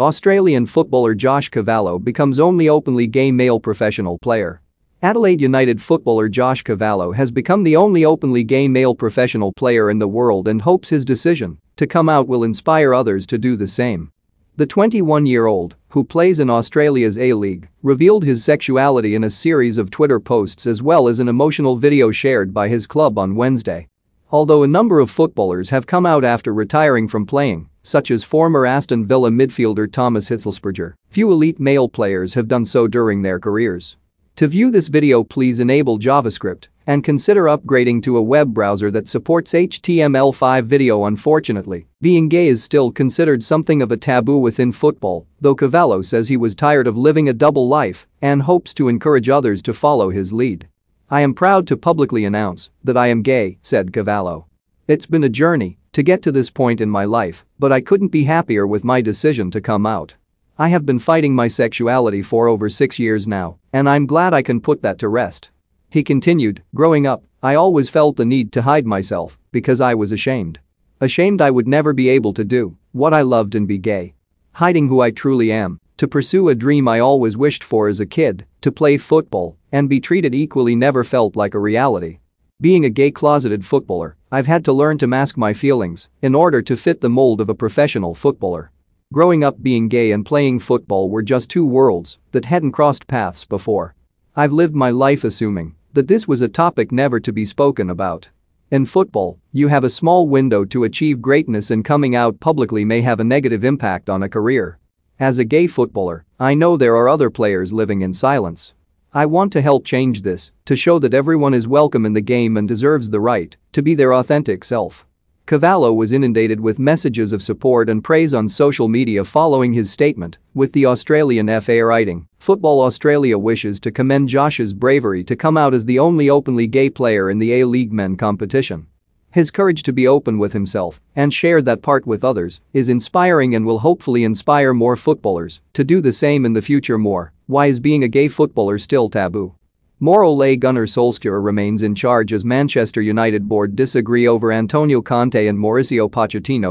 Australian footballer Josh Cavallo becomes only openly gay male professional player. Adelaide United footballer Josh Cavallo has become the only openly gay male professional player in the world and hopes his decision to come out will inspire others to do the same. The 21-year-old, who plays in Australia's A-League, revealed his sexuality in a series of Twitter posts as well as an emotional video shared by his club on Wednesday. Although a number of footballers have come out after retiring from playing, such as former Aston Villa midfielder Thomas Hitzlsperger, few elite male players have done so during their careers. To view this video please enable JavaScript and consider upgrading to a web browser that supports HTML5 video unfortunately, being gay is still considered something of a taboo within football, though Cavallo says he was tired of living a double life and hopes to encourage others to follow his lead. I am proud to publicly announce that I am gay, said Cavallo. It's been a journey to get to this point in my life, but I couldn't be happier with my decision to come out. I have been fighting my sexuality for over six years now, and I'm glad I can put that to rest. He continued, growing up, I always felt the need to hide myself because I was ashamed. Ashamed I would never be able to do what I loved and be gay. Hiding who I truly am, to pursue a dream I always wished for as a kid, to play football and be treated equally never felt like a reality. Being a gay closeted footballer, I've had to learn to mask my feelings in order to fit the mold of a professional footballer. Growing up being gay and playing football were just two worlds that hadn't crossed paths before. I've lived my life assuming that this was a topic never to be spoken about. In football, you have a small window to achieve greatness and coming out publicly may have a negative impact on a career. As a gay footballer, I know there are other players living in silence. I want to help change this, to show that everyone is welcome in the game and deserves the right to be their authentic self. Cavallo was inundated with messages of support and praise on social media following his statement, with the Australian FA writing, Football Australia wishes to commend Josh's bravery to come out as the only openly gay player in the A-League men competition. His courage to be open with himself and share that part with others is inspiring and will hopefully inspire more footballers to do the same in the future more. Why is being a gay footballer still taboo? More Ole Gunnar Solskjaer remains in charge as Manchester United board disagree over Antonio Conte and Mauricio Pochettino